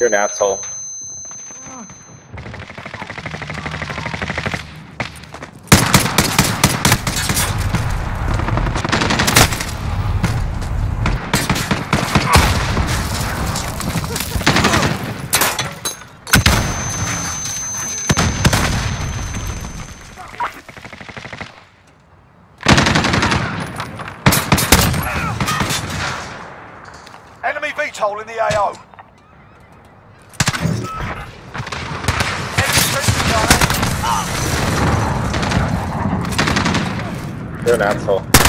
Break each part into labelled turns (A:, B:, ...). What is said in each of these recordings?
A: You're an asshole.
B: hole in the AO.
A: You're an asshole.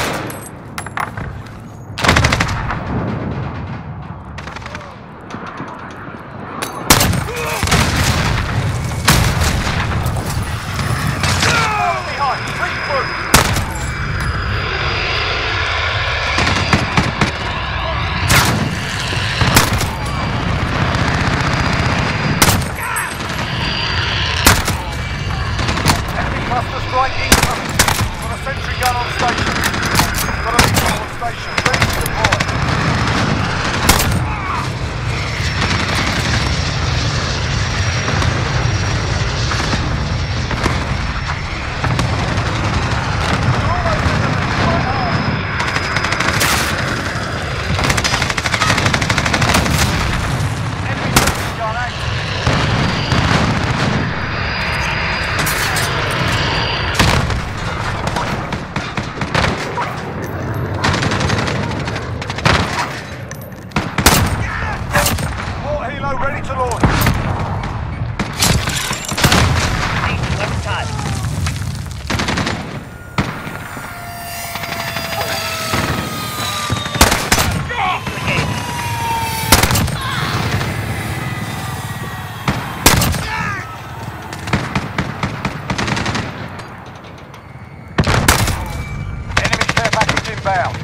B: inbound.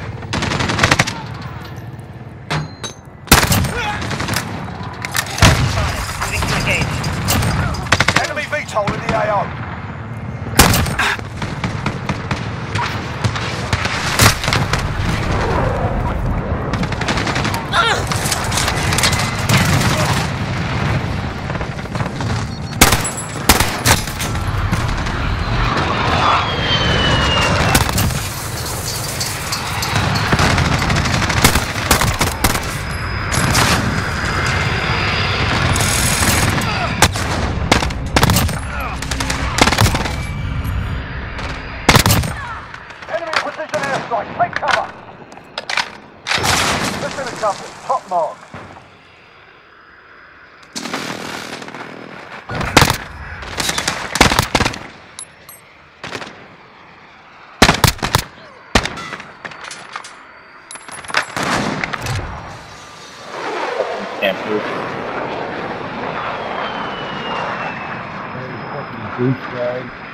C: Moving to engage.
B: Enemy VTOL in the AO. strike. Take cover. Listen to cover. Top mark. Can't